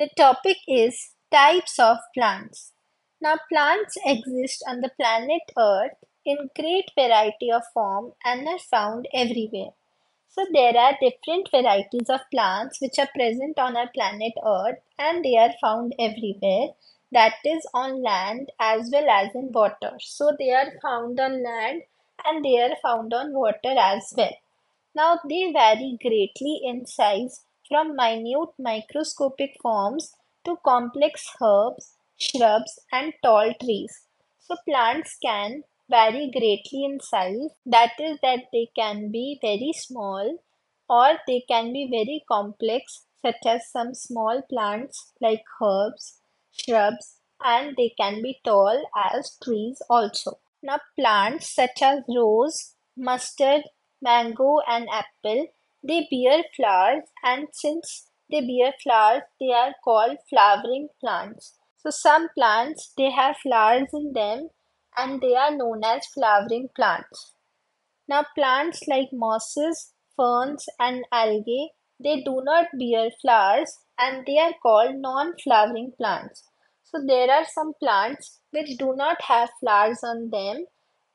The topic is types of plants. Now plants exist on the planet Earth in great variety of form and are found everywhere. So there are different varieties of plants which are present on our planet Earth and they are found everywhere that is on land as well as in water. So they are found on land and they are found on water as well. Now they vary greatly in size from minute microscopic forms to complex herbs, shrubs and tall trees. So plants can vary greatly in size. That is that they can be very small or they can be very complex such as some small plants like herbs, shrubs and they can be tall as trees also. Now plants such as rose, mustard, mango and apple they bear flowers and since they bear flowers they are called flowering plants. So some plants they have flowers in them and they are known as flowering plants. Now plants like mosses, ferns and algae they do not bear flowers and they are called non-flowering plants. So there are some plants which do not have flowers on them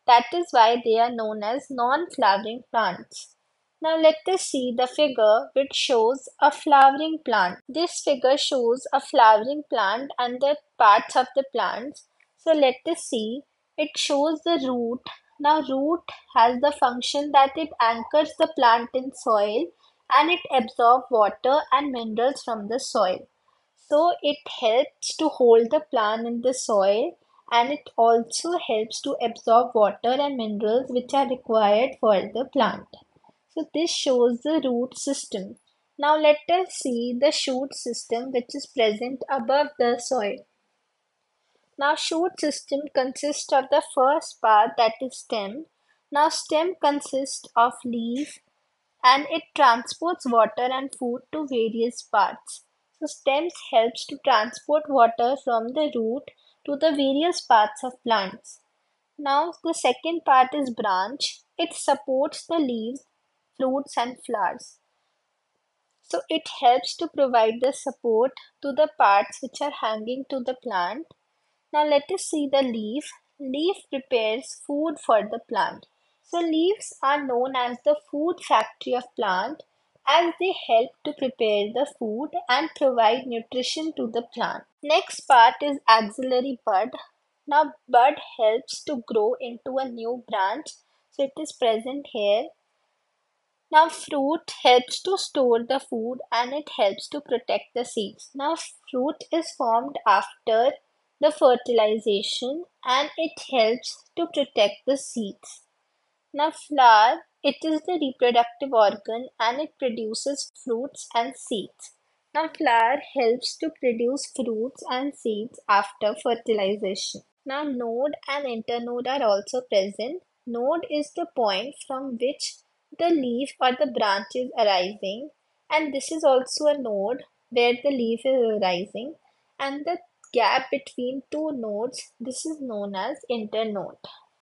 that is why they are known as non-flowering plants. Now let us see the figure which shows a flowering plant. This figure shows a flowering plant and the parts of the plants. So let us see. It shows the root. Now root has the function that it anchors the plant in soil and it absorbs water and minerals from the soil. So it helps to hold the plant in the soil and it also helps to absorb water and minerals which are required for the plant. So this shows the root system. Now let us see the shoot system which is present above the soil. Now shoot system consists of the first part that is stem. Now stem consists of leaf and it transports water and food to various parts. So stems helps to transport water from the root to the various parts of plants. Now the second part is branch. It supports the leaves, fruits and flowers. So it helps to provide the support to the parts which are hanging to the plant. Now let us see the leaf. Leaf prepares food for the plant. So leaves are known as the food factory of plant as they help to prepare the food and provide nutrition to the plant. Next part is axillary bud. Now bud helps to grow into a new branch. So it is present here. Now fruit helps to store the food and it helps to protect the seeds. Now fruit is formed after the fertilization and it helps to protect the seeds. Now flower it is the reproductive organ and it produces fruits and seeds. Now flower helps to produce fruits and seeds after fertilization. Now node and internode are also present. Node is the point from which the leaf or the branch is arising and this is also a node where the leaf is arising and the gap between two nodes this is known as internode.